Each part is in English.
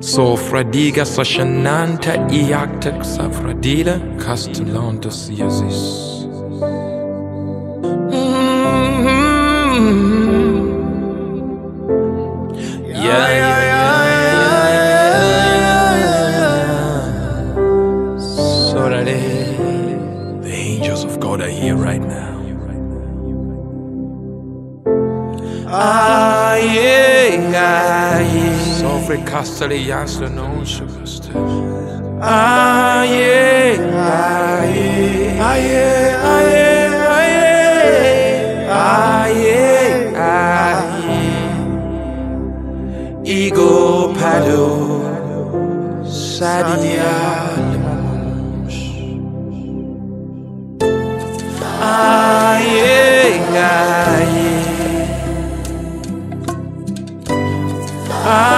So fradiga sashananta iaktek sa fradila castellantus Iesus. Yeah, yeah, the angels of God are here right now. Ah, yeah, ah, yeah. Non sugust. Ah, yeah, ah, yeah, ah, yeah, ah, yeah, ah, yeah, ah, yeah, ah, yeah. Ego pado sadia Ah,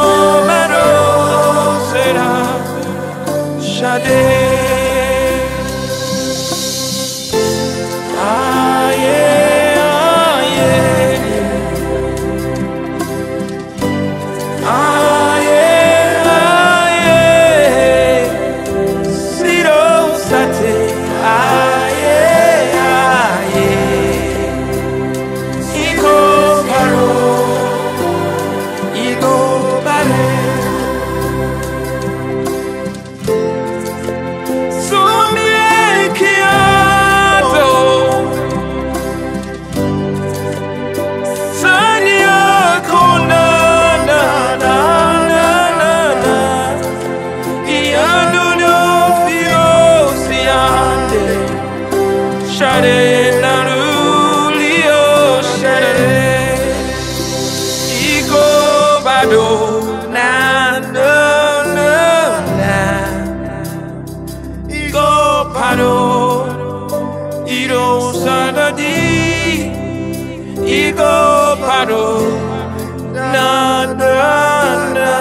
Shade Shade naru lio shade Iko bado na na na na. Iko bado Iro sadadi Iko bado na na na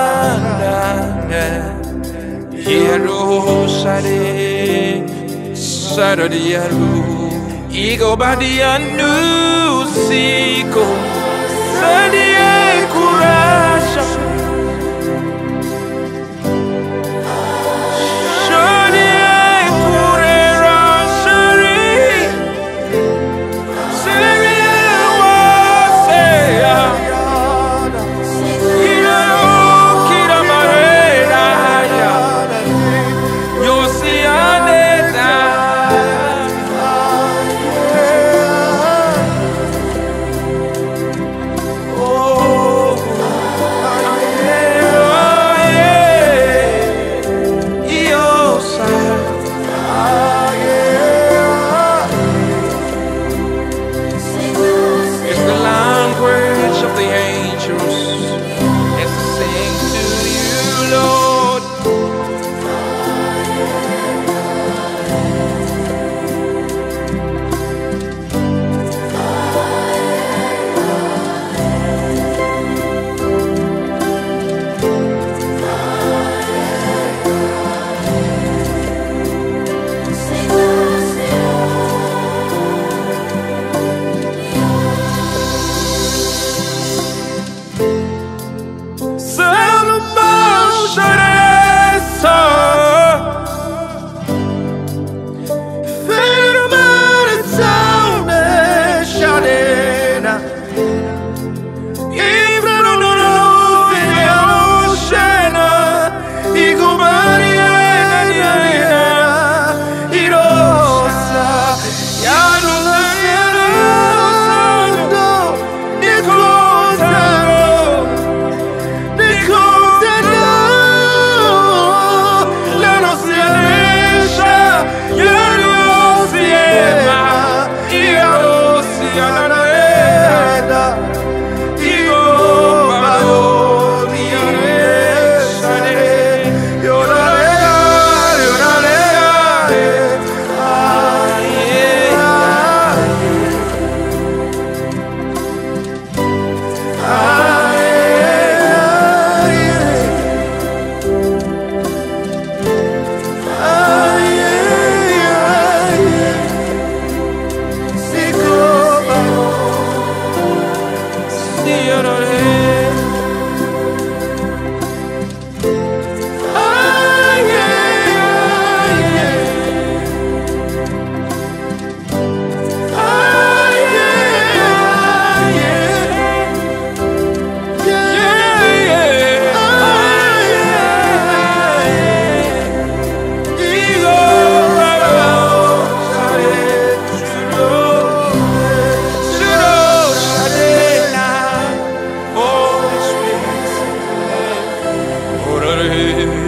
na. Na Hero sade Sadadi yaru Iko badi anu new Sadie Mary.